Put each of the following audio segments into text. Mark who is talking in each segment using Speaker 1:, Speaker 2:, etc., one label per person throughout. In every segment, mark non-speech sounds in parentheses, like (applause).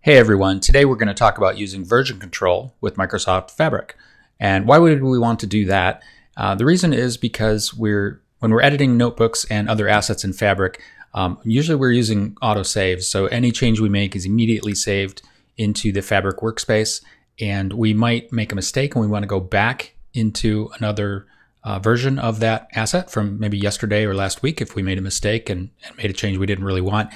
Speaker 1: Hey everyone, today we're going to talk about using version control with Microsoft Fabric. And why would we want to do that? Uh, the reason is because we're when we're editing notebooks and other assets in Fabric, um, usually we're using autosaves. So any change we make is immediately saved into the Fabric workspace. And we might make a mistake and we want to go back into another uh, version of that asset from maybe yesterday or last week if we made a mistake and, and made a change we didn't really want.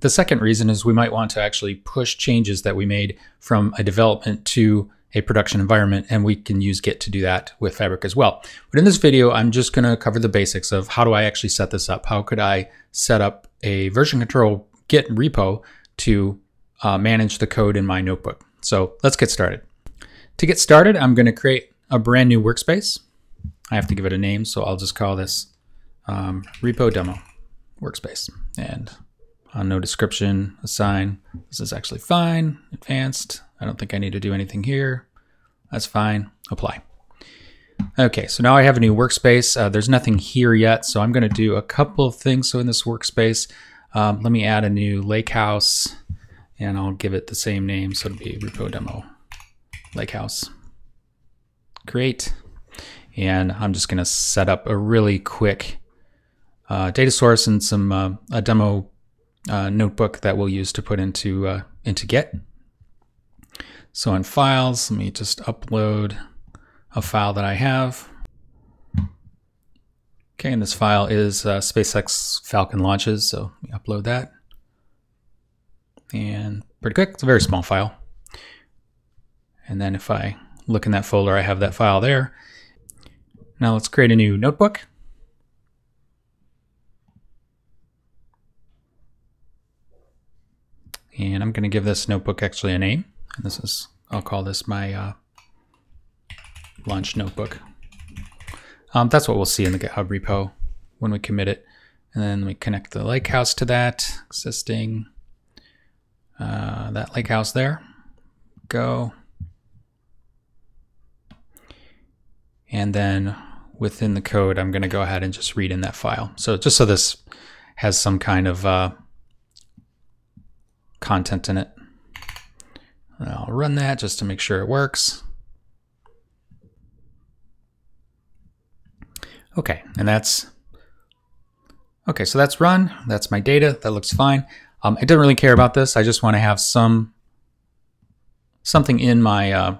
Speaker 1: The second reason is we might want to actually push changes that we made from a development to a production environment, and we can use Git to do that with Fabric as well. But in this video, I'm just going to cover the basics of how do I actually set this up? How could I set up a version control Git repo to uh, manage the code in my notebook? So let's get started. To get started, I'm going to create a brand new workspace. I have to give it a name, so I'll just call this um, repo demo workspace. And on no description, assign. This is actually fine. Advanced. I don't think I need to do anything here. That's fine. Apply. Okay, so now I have a new workspace. Uh, there's nothing here yet, so I'm going to do a couple of things. So in this workspace, um, let me add a new lakehouse, and I'll give it the same name. So it'll be repo demo lakehouse. Great. And I'm just going to set up a really quick uh, data source and some uh, a demo uh, notebook that we'll use to put into uh, into Git. So in files, let me just upload a file that I have. Okay, and this file is uh, SpaceX Falcon launches, so let me upload that. And pretty quick, it's a very small file. And then if I look in that folder, I have that file there. Now let's create a new notebook. And I'm going to give this notebook actually a name. And this is, I'll call this my uh, launch notebook. Um, that's what we'll see in the GitHub repo when we commit it. And then we connect the lakehouse to that existing, uh, that lakehouse there. Go. And then within the code, I'm going to go ahead and just read in that file. So just so this has some kind of uh, content in it. And I'll run that just to make sure it works. Okay, and that's, okay, so that's run. That's my data. That looks fine. Um, I don't really care about this. I just want to have some, something in my, uh,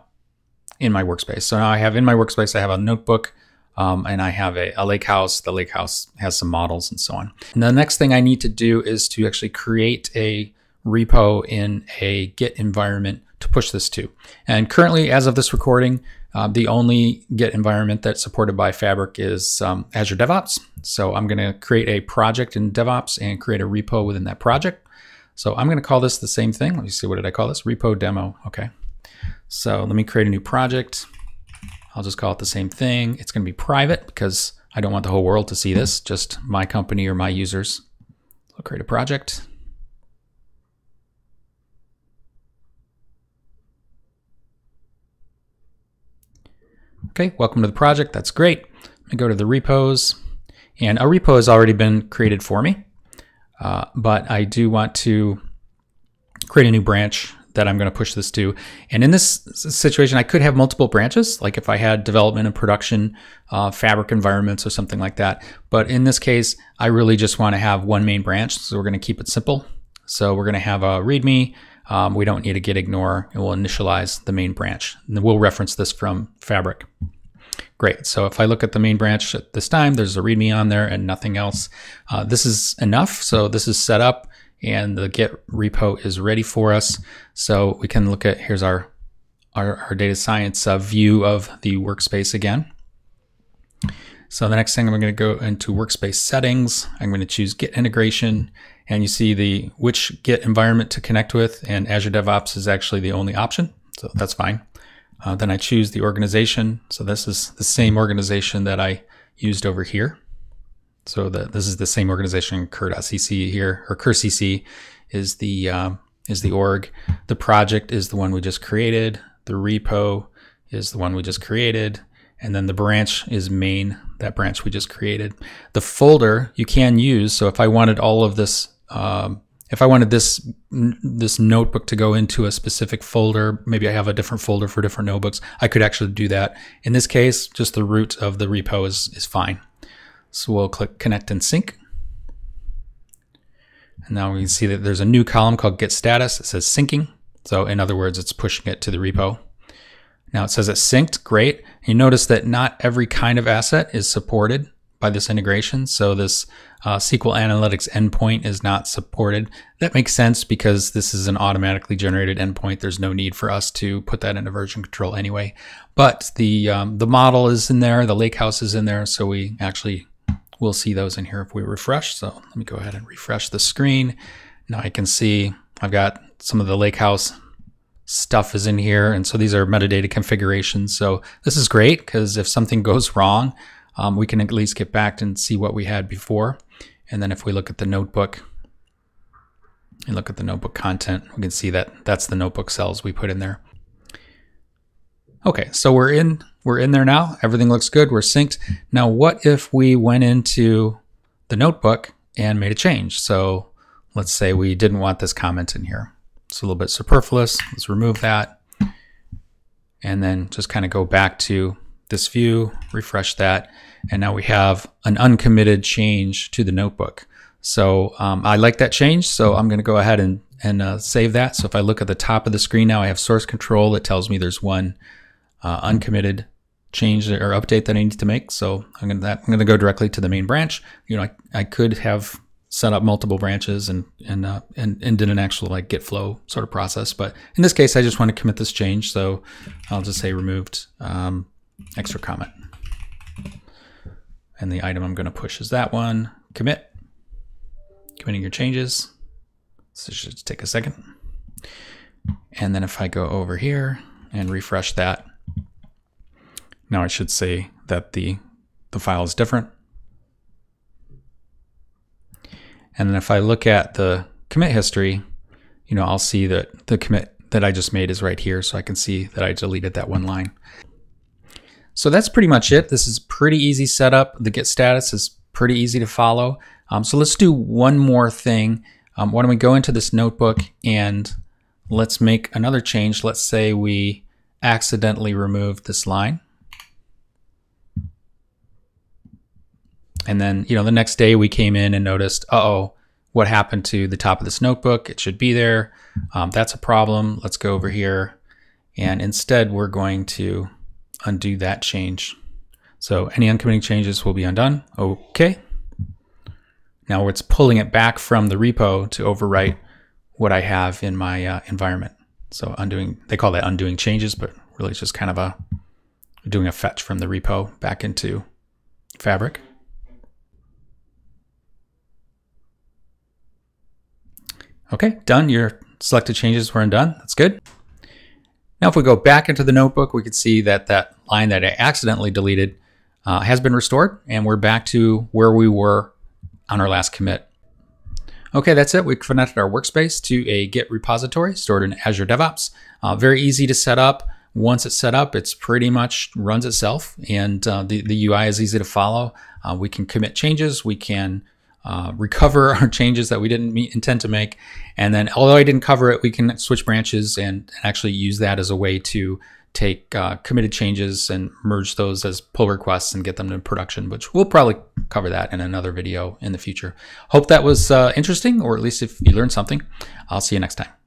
Speaker 1: in my workspace. So now I have in my workspace, I have a notebook um, and I have a, a lake house. The lake house has some models and so on. And the next thing I need to do is to actually create a repo in a Git environment to push this to. And currently, as of this recording, uh, the only Git environment that's supported by Fabric is um, Azure DevOps. So I'm going to create a project in DevOps and create a repo within that project. So I'm going to call this the same thing. Let me see, what did I call this? Repo demo. Okay. So let me create a new project. I'll just call it the same thing. It's going to be private because I don't want the whole world to see this, just my company or my users. I'll create a project. Okay, welcome to the project. That's great. Let me go to the repos, and a repo has already been created for me, uh, but I do want to create a new branch that I'm going to push this to. And in this situation, I could have multiple branches, like if I had development and production, uh, fabric environments or something like that. But in this case, I really just want to have one main branch. So we're going to keep it simple. So we're going to have a README. Um, we don't need a git ignore. It will initialize the main branch. And we'll reference this from Fabric. Great. So if I look at the main branch at this time, there's a README on there and nothing else. Uh, this is enough. So this is set up and the Git repo is ready for us. So we can look at, here's our, our, our data science uh, view of the workspace again. So the next thing I'm going to go into workspace settings. I'm going to choose Git integration and you see the which Git environment to connect with and Azure DevOps is actually the only option. So that's fine. Uh, then I choose the organization. So this is the same organization that I used over here. So the, this is the same organization, cur.cc here, or cur.cc is the uh, is the org. The project is the one we just created. The repo is the one we just created. And then the branch is main, that branch we just created. The folder you can use. So if I wanted all of this um, if I wanted this this notebook to go into a specific folder, maybe I have a different folder for different notebooks, I could actually do that. In this case, just the root of the repo is, is fine. So we'll click connect and sync. And now we can see that there's a new column called Git status. It says syncing. So in other words, it's pushing it to the repo. Now it says it's synced, great. You notice that not every kind of asset is supported by this integration. So this uh, SQL Analytics endpoint is not supported. That makes sense because this is an automatically generated endpoint. There's no need for us to put that into version control anyway. But the um, the model is in there, the lakehouse is in there, so we actually will see those in here if we refresh. So let me go ahead and refresh the screen. Now I can see I've got some of the lakehouse stuff is in here. And so these are metadata configurations. So this is great because if something goes wrong, um, we can at least get back and see what we had before. And then if we look at the notebook and look at the notebook content, we can see that that's the notebook cells we put in there. Okay, so we're in we're in there now. Everything looks good. We're synced. Now, what if we went into the notebook and made a change? So let's say we didn't want this comment in here. It's a little bit superfluous. Let's remove that. And then just kind of go back to this view, refresh that, and now we have an uncommitted change to the notebook. So um, I like that change, so I'm going to go ahead and, and uh, save that. So if I look at the top of the screen now, I have source control that tells me there's one uh, uncommitted change or update that I need to make. So I'm going to I'm going to go directly to the main branch. You know, I, I could have set up multiple branches and and uh, and and did an actual like git flow sort of process, but in this case, I just want to commit this change. So I'll just say removed um, extra comment. And the item I'm going to push is that one. Commit. Committing your changes. So should take a second. And then if I go over here and refresh that, now I should say that the, the file is different. And then if I look at the commit history, you know, I'll see that the commit that I just made is right here. So I can see that I deleted that one line. So that's pretty much it. This is pretty easy setup. The Git status is pretty easy to follow. Um, so let's do one more thing. Um, why don't we go into this notebook and let's make another change. Let's say we accidentally removed this line. And then, you know, the next day we came in and noticed, uh oh, what happened to the top of this notebook? It should be there. Um, that's a problem. Let's go over here. And instead, we're going to undo that change. So any uncommitting changes will be undone. Okay. Now it's pulling it back from the repo to overwrite what I have in my uh, environment. So undoing, they call that undoing changes, but really it's just kind of a doing a fetch from the repo back into Fabric. Okay, done. Your selected changes were undone. That's good. Now, if we go back into the notebook, we can see that that line that I accidentally deleted uh, has been restored, and we're back to where we were on our last commit. Okay, that's it. We connected our workspace to a Git repository stored in Azure DevOps. Uh, very easy to set up. Once it's set up, it's pretty much runs itself, and uh, the, the UI is easy to follow. Uh, we can commit changes. We can uh, recover (laughs) our changes that we didn't meet, intend to make. And then, although I didn't cover it, we can switch branches and, actually use that as a way to take uh, committed changes and merge those as pull requests and get them to production, which we'll probably cover that in another video in the future. Hope that was uh, interesting, or at least if you learned something. I'll see you next time.